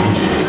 DJ.